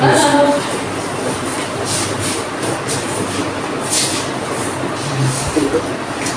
Yes.